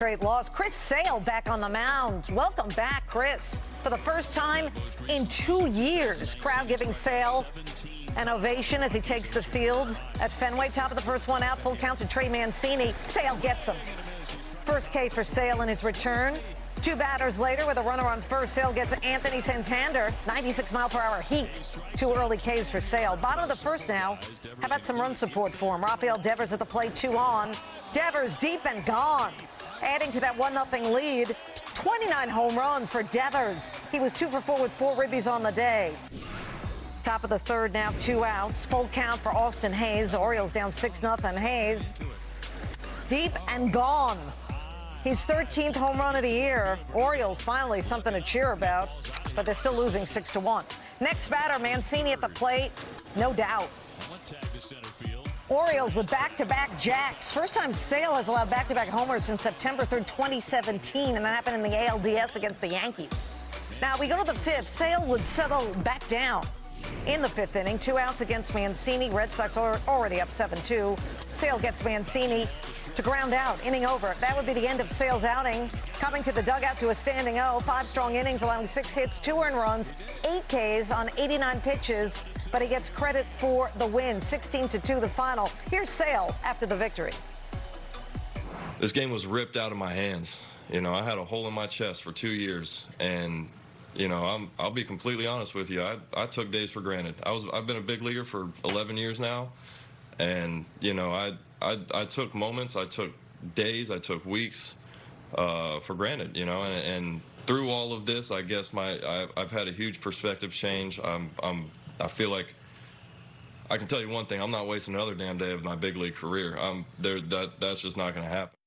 Great loss. Chris Sale back on the mound. Welcome back, Chris. For the first time in two years, crowd giving Sale an ovation as he takes the field at Fenway. Top of the first one out, full count to Trey Mancini. Sale gets him. First K for Sale in his return. Two batters later, with a runner on first, Sale gets Anthony Santander. 96 mile per hour heat. Two early Ks for Sale. Bottom of the first now. How about some run support for him? Rafael Devers at the plate, two on. Devers deep and gone adding to that 1 0 lead. 29 home runs for Devers. He was two for four with four ribbies on the day. Top of the third now, two outs. Full count for Austin Hays. Orioles down 6 0. Hayes deep and gone. His 13th home run of the year. Orioles finally something to cheer about, but they're still losing 6 to 1. Next batter, Mancini at the plate. No doubt. Orioles with back-to-back jacks. First time Sale has allowed back-to-back homers since September 3rd, 2017, and that happened in the ALDS against the Yankees. Now we go to the fifth. Sale would settle back down in the fifth inning. Two outs against Mancini. Red Sox are already up 7-2. Sale gets Mancini to ground out. Inning over. That would be the end of Sale's outing. Coming to the dugout to a standing O. Five strong innings, allowing six hits, two earned runs, eight Ks on 89 pitches but he gets credit for the win. 16 to 2 the final. Here's Sale after the victory. This game was ripped out of my hands. You know, I had a hole in my chest for two years, and you know, I'm, I'll be completely honest with you. I, I took days for granted. I was I've been a big leaguer for 11 years now, and you know, I I, I took moments, I took days, I took weeks uh, for granted. You know, and, and through all of this, I guess my I, have had a huge perspective change. I'm I'm I feel like I can tell you one thing: I'm not wasting another damn day of my big league career. I'm there. That that's just not going to happen.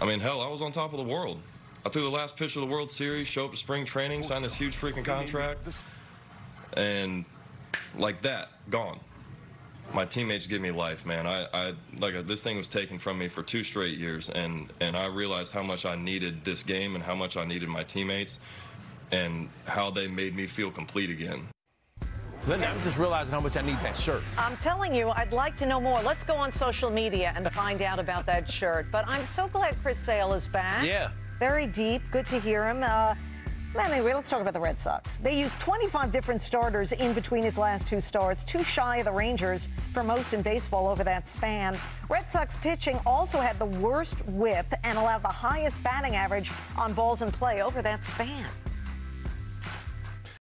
I mean, hell, I was on top of the world. I threw the last pitch of the World Series, show up to spring training, signed this huge freaking contract, and like that, gone. My teammates give me life, man. I, I like this thing was taken from me for two straight years, and and I realized how much I needed this game and how much I needed my teammates, and how they made me feel complete again. Linda, I'm just realizing how much I need that shirt. I'm telling you, I'd like to know more. Let's go on social media and find out about that shirt. But I'm so glad Chris Sale is back. Yeah. Very deep. Good to hear him. Uh, Anyway, let's talk about the Red Sox. They used 25 different starters in between his last two starts, too shy of the Rangers for most in baseball over that span. Red Sox pitching also had the worst whip and allowed the highest batting average on balls in play over that span.